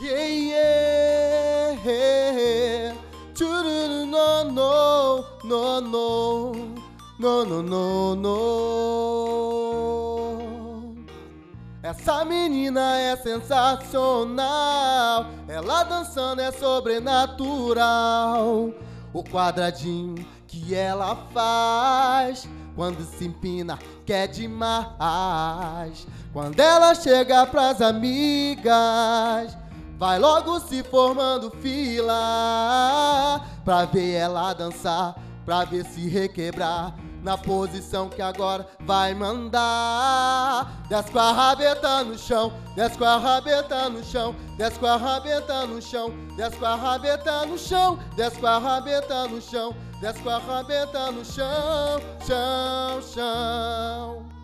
Yeah, yeah, yeah. No, no, no, no, no, no, no, no. Essa menina é sensacional. Ela dançando é sobrenatural. O quadradinho que ela faz quando se empina, quer é demais. Quando ela chega pras amigas vai logo se formando fila pra ver ela dançar, pra ver se requebrar. Na posição que agora vai mandar. Desce com a rabeta no chão, desce com a rabeta no chão, desce com a rabeta no chão, desce com a rabeta no chão, desce com a rabeta no chão, desce com a rabeta no chão, chão, chão.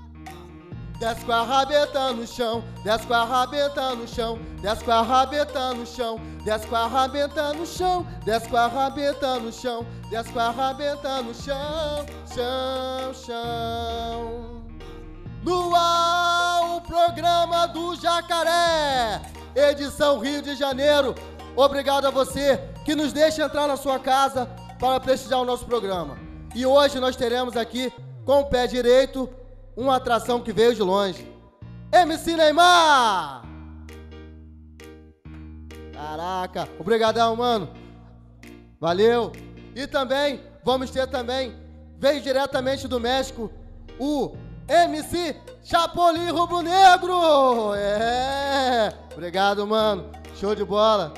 Desce com a rabeta no chão, desce com a rabeta no chão, desce com a rabeta no chão, desce com a rabeta no chão, desce com a rabeta no chão, desce com a rabeta no chão, chão, chão. No ar, o programa do Jacaré, edição Rio de Janeiro. Obrigado a você que nos deixa entrar na sua casa para prestigiar o nosso programa. E hoje nós teremos aqui, com o pé direito, uma atração que veio de longe. MC Neymar! Caraca, obrigadão, mano. Valeu. E também vamos ter também, veio diretamente do México, o MC Chapolin Rubro Negro. É! Obrigado, mano. Show de bola.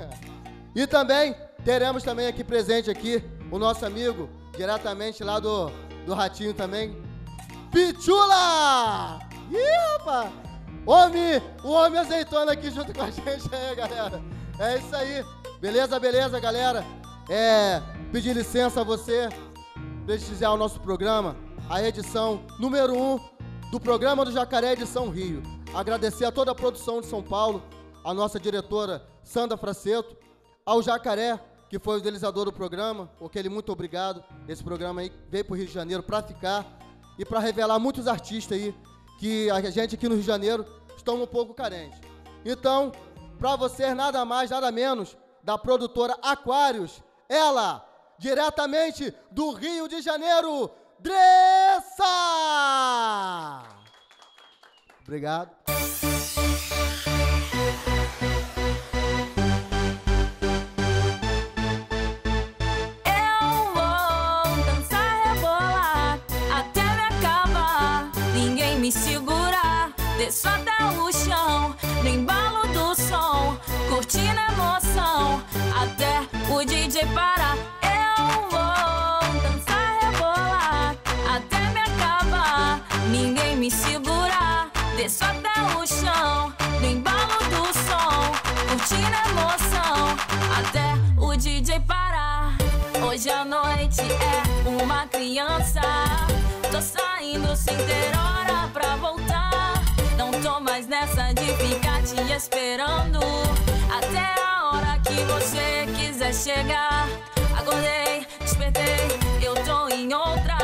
e também teremos também aqui presente aqui o nosso amigo, diretamente lá do, do Ratinho também, Pichula! Ih, rapaz! Homem, o homem azeitona aqui junto com a gente aí, galera. É isso aí. Beleza, beleza, galera? É, pedir licença a você prestigiar o nosso programa, a edição número 1 um do programa do Jacaré Edição Rio. Agradecer a toda a produção de São Paulo, a nossa diretora Sandra Fraceto, ao Jacaré, que foi o idealizador do programa, porque ele muito obrigado. Esse programa aí veio para o Rio de Janeiro para ficar e para revelar muitos artistas aí que a gente aqui no Rio de Janeiro estamos um pouco carentes. Então, para você nada mais, nada menos da produtora Aquários, ela, diretamente do Rio de Janeiro, Dressa! Obrigado. Segurar, desço até o chão. No embalo do som, curtindo a emoção. Até o DJ parar. Eu vou dançar, rebolar até me acabar. Ninguém me segurar, desço até o chão. No embalo do som, curtindo a emoção. Até o DJ parar. Hoje a noite é uma criança. Tô saindo sem ter hora pra voltar. Não tô mais nessa de ficar te esperando. Até a hora que você quiser chegar. Acordei, despertei, eu tô em outra.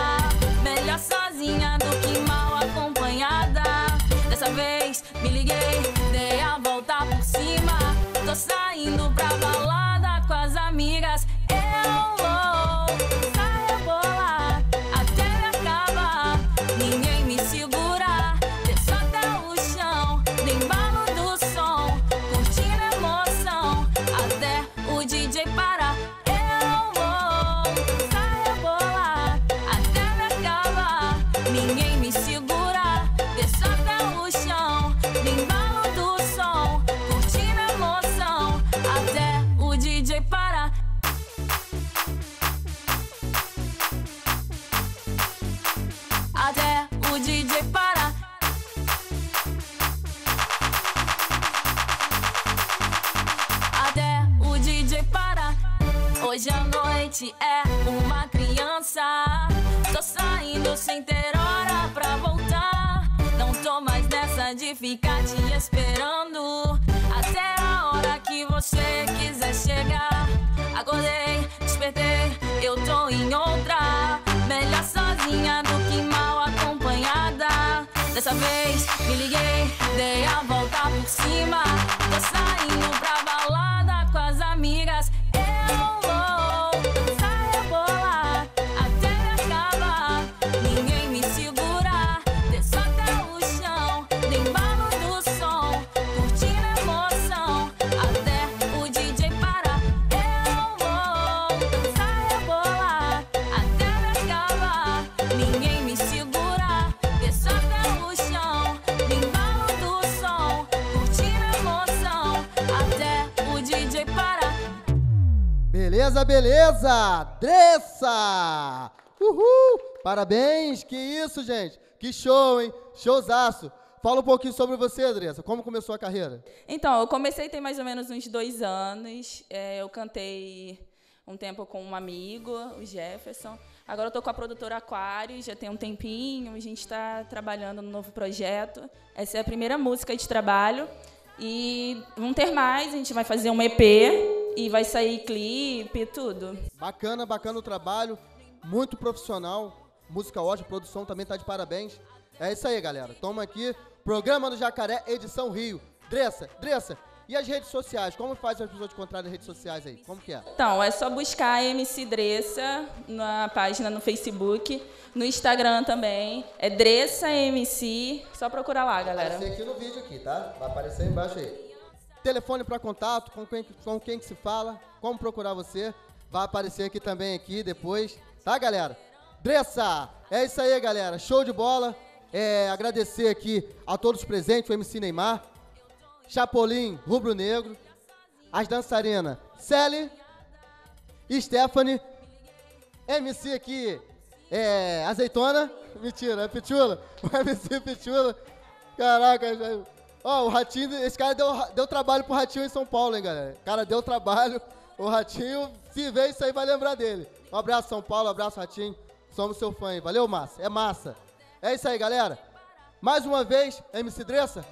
Melhor sozinha do que mal acompanhada. Dessa vez me liguei, dei a volta por cima. Tô saindo pra balada com as amigas. Hoje a noite é uma criança. Tô saindo sem ter hora pra voltar. Não tô mais nessa de ficar te esperando. Até a hora que você quiser chegar. Acordei, despertei, eu tô em outra. Melhor sozinha do que mal acompanhada. Dessa vez me liguei, dei a volta por cima. Tô saindo Beleza, beleza! Dressa! Uhul! Parabéns! Que isso, gente! Que show, hein? Showzaço! Fala um pouquinho sobre você, Andressa. Como começou a carreira? Então, eu comecei tem mais ou menos uns dois anos. É, eu cantei um tempo com um amigo, o Jefferson. Agora eu estou com a produtora Aquário, já tem um tempinho. A gente está trabalhando no novo projeto. Essa é a primeira música de trabalho. E vão ter mais, a gente vai fazer um EP e vai sair clipe, tudo. Bacana, bacana o trabalho. Muito profissional. Música ótima, produção também está de parabéns. É isso aí, galera. Toma aqui Programa do Jacaré, edição Rio. Dressa, Dressa, e as redes sociais? Como faz as pessoas encontrarem as redes sociais aí? Como que é? Então, é só buscar MC Dressa na página no Facebook, no Instagram também. É Dressa MC. Só procurar lá, galera. Vai aparecer aqui no vídeo aqui, tá? Vai aparecer aí embaixo aí. Telefone para contato, com quem, com quem que se fala, como procurar você. Vai aparecer aqui também aqui depois, tá, galera? Dressa, é isso aí, galera. Show de bola. É, agradecer aqui a todos os presentes, o MC Neymar, Chapolin Rubro Negro, as dançarinas Sally, Stephanie, MC aqui, é, Azeitona, mentira, é Pitula, o MC Pitula, caraca, já, ó, o Ratinho, esse cara deu, deu trabalho pro Ratinho em São Paulo, hein, galera, o cara deu trabalho, o Ratinho, se ver isso aí, vai lembrar dele. Um abraço, São Paulo, um abraço, Ratinho, somos seu fã, hein? valeu, massa, é massa. É isso aí, galera. Mais uma vez, MC Dressa.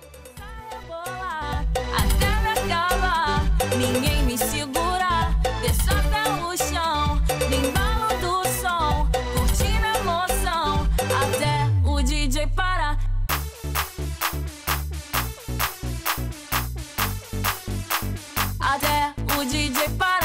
Ninguém me segura. O DJ parar.